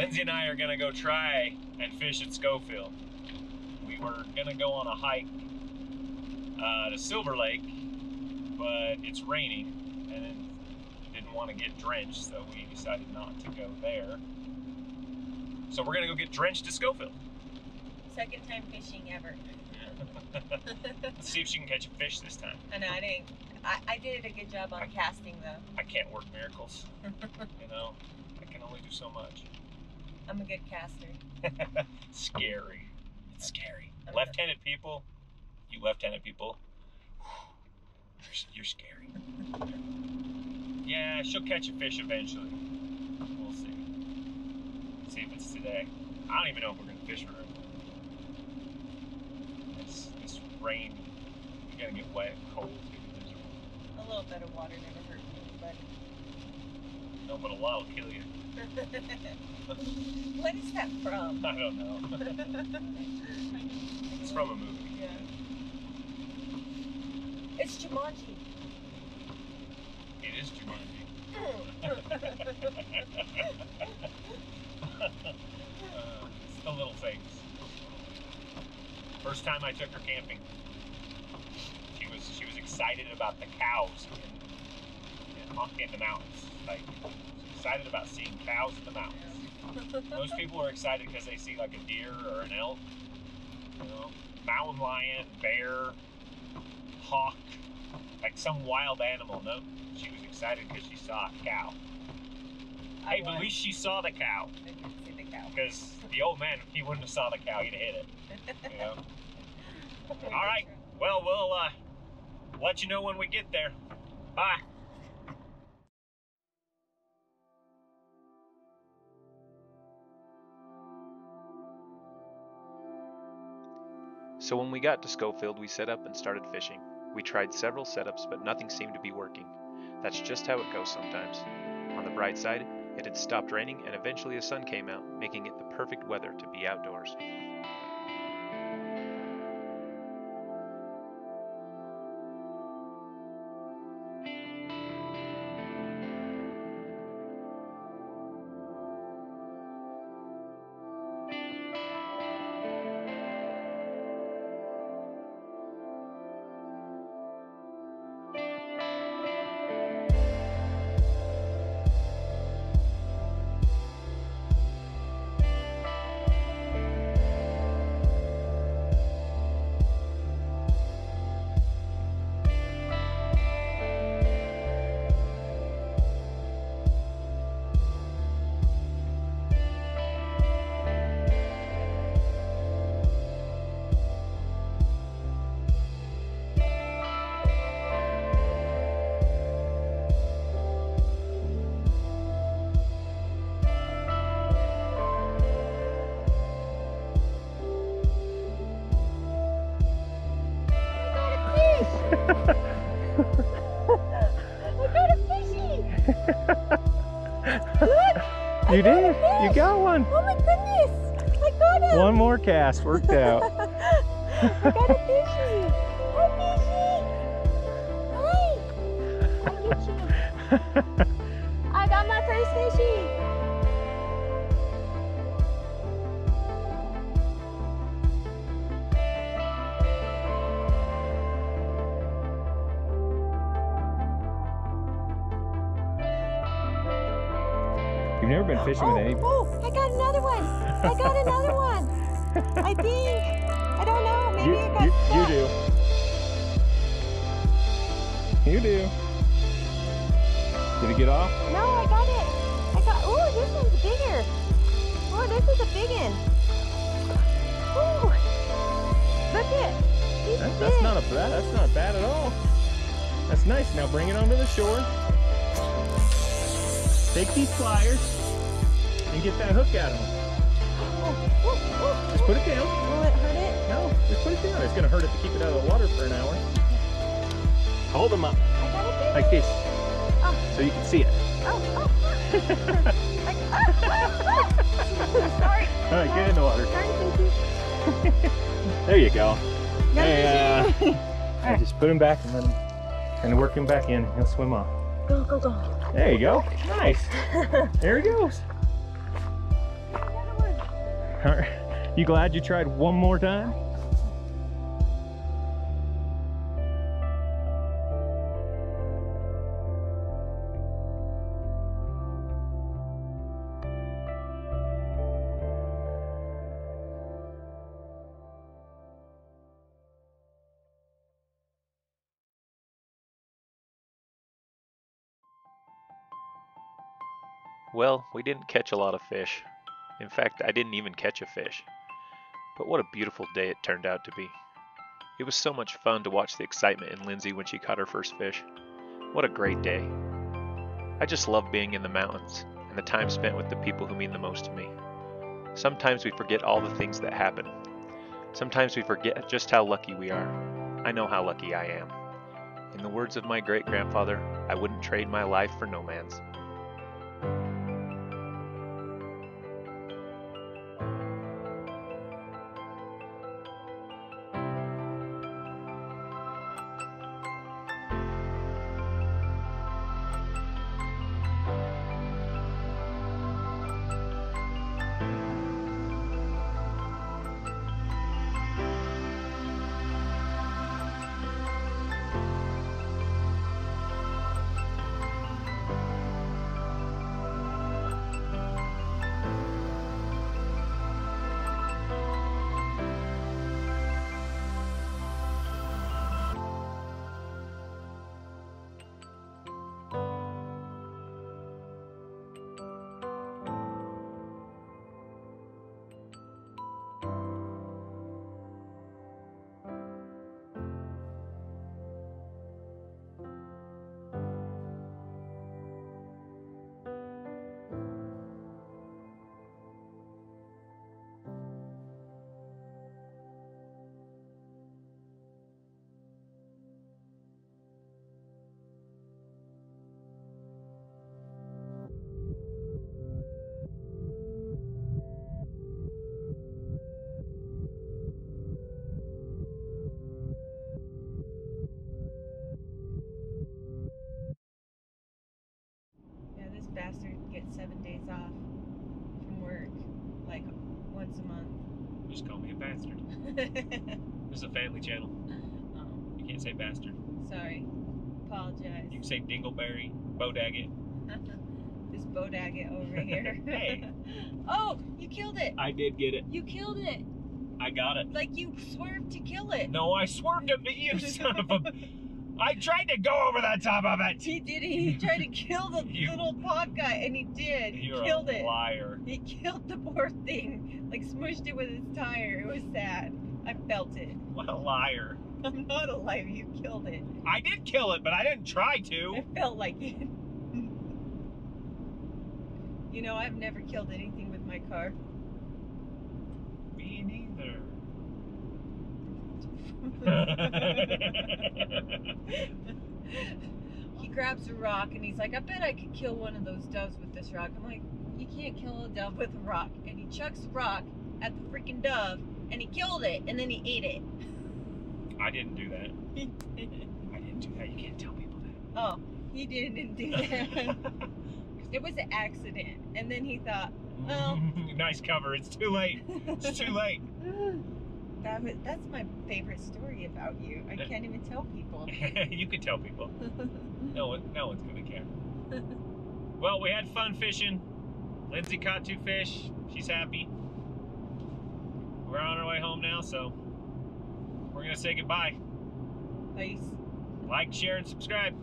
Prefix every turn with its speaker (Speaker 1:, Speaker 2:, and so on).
Speaker 1: Lindsy and I are gonna go try and fish at Scofield. We were gonna go on a hike uh, to Silver Lake, but it's raining and didn't want to get drenched, so we decided not to go there. So we're gonna go get drenched to Scofield.
Speaker 2: Second time fishing ever.
Speaker 1: Let's see if she can catch a fish this time.
Speaker 2: I know I didn't. I, I did a good job on casting though.
Speaker 1: I can't work miracles. you know, I can only do so much.
Speaker 2: I'm a good caster.
Speaker 1: scary. It's scary.
Speaker 2: I'm
Speaker 1: Left-handed people, you left-handed people, you're, you're scary. yeah, she'll catch a fish eventually. We'll see. See if it's today. I don't even know if we're gonna fish for her. It's this rain, you're gonna get wet, cold, it's gonna be miserable.
Speaker 2: A little bit of water never hurt anybody.
Speaker 1: No, but a lot will kill you.
Speaker 2: what is that from?
Speaker 1: I don't know. it's from a movie.
Speaker 2: Yeah. It's Jumanji.
Speaker 1: It is Jumanji. Uh, it's the little things. First time I took her camping, she was she was excited about the cows in, the mountains. Like excited about seeing cows in the mountains. Most people are excited because they see like a deer or an elk, you know, mountain lion, bear, hawk, like some wild animal. No, she was excited because she saw a cow.
Speaker 2: I
Speaker 1: Hey, but at least she saw the cow.
Speaker 2: I didn't see the cow.
Speaker 1: Because the old man, if he wouldn't have saw the cow, he'd have hit it. You know? All right. Well, we'll uh, let you know when we get there. Bye.
Speaker 3: So when we got to Scofield, we set up and started fishing. We tried several setups, but nothing seemed to be working. That's just how it goes sometimes. On the bright side, it had stopped raining and eventually the sun came out, making it the perfect weather to be outdoors.
Speaker 4: You did. You got one.
Speaker 2: Oh my goodness! I got him!
Speaker 4: One more cast worked out.
Speaker 2: I got a fishy! Hi, fishy! Hi! I get you. I got my first fishy!
Speaker 4: Never been fishing
Speaker 2: oh,
Speaker 4: with any.
Speaker 2: Oh, I got another one! I got another one! I think. I don't know. Maybe
Speaker 4: You,
Speaker 2: it got
Speaker 4: you, you do. You do. Did it get off?
Speaker 2: No, I got it. I got. Ooh, this one's bigger. Oh, this is a big one. Ooh, look it. He's
Speaker 4: That,
Speaker 2: big.
Speaker 4: that's not a bad. That's not bad at all. That's nice. Now bring it onto the shore. Take these pliers and get that hook out of them.
Speaker 2: Oh, oh, oh.
Speaker 4: Just put it down.
Speaker 2: Will it hurt it?
Speaker 4: No, just put it down. It's gonna hurt it to keep it out of the water for an hour. Hold them up
Speaker 2: I got it big.
Speaker 4: like this,
Speaker 2: Oh.
Speaker 4: so you can see it.
Speaker 2: Oh, oh. oh. Like, Sorry.
Speaker 4: All right, get in the water.
Speaker 2: Sorry.
Speaker 4: There you go. Hey,
Speaker 2: a fishy.
Speaker 4: Just put him back and then and work him back in. He'll swim off.
Speaker 2: Go, go, go.
Speaker 4: There you go. Nice. There he goes. Are you glad you tried one more time?
Speaker 3: Well, we didn't catch a lot of fish. In fact, I didn't even catch a fish. But what a beautiful day it turned out to be. It was so much fun to watch the excitement in Lindsy when she caught her first fish. What a great day. I just love being in the mountains and the time spent with the people who mean the most to me. Sometimes we forget all the things that happen. Sometimes we forget just how lucky we are. I know how lucky I am. In the words of my great grandfather, I wouldn't trade my life for no man's.
Speaker 2: This
Speaker 1: is a family channel.
Speaker 2: oh,
Speaker 1: You can't say bastard.
Speaker 2: sorry. Apologize.
Speaker 1: You can say dingleberry, bodaggett.
Speaker 2: this bodaggett over here.
Speaker 1: Hey.
Speaker 2: oh, you killed it.
Speaker 1: I did get it.
Speaker 2: You killed it.
Speaker 1: I got it.
Speaker 2: Like you swerved to kill it.
Speaker 1: No, I swerved him to you, son of a. I tried to go over the top of it.
Speaker 2: He did. He tried to kill the
Speaker 1: You-
Speaker 2: little pod guy, and he did. He
Speaker 1: You're
Speaker 2: killed
Speaker 1: a
Speaker 2: it.
Speaker 1: liar.
Speaker 2: He killed the poor thing. Like smushed it with his tire. It was sad. I felt it.
Speaker 1: What a liar.
Speaker 2: I'm not a liar. You killed it.
Speaker 1: I did kill it, but I didn't try to.
Speaker 2: I felt like it. you know, I've never killed anything with my car.
Speaker 1: Me neither.
Speaker 2: He grabs a rock and he's like, I bet I could kill one of those doves with this rock. I'm like, you can't kill a dove with a rock. And he chucks the rock at the freaking dove and he killed it and then he ate it.
Speaker 1: I didn't do that. I didn't do that. You can't tell people that.
Speaker 2: oh, he didn't do that. it was an accident. And then he thought, Well-
Speaker 1: nice cover. It's too late. It's too late.
Speaker 2: That was, that's my favorite story about you. I eh. can't even tell people.
Speaker 1: you can tell people. No one, no one's gonna care. Well, we had fun fishing. Lindsy caught two fish. She's happy. We're on our way home now, so we're gonna say goodbye.
Speaker 2: Peace.
Speaker 1: Like, share, and subscribe.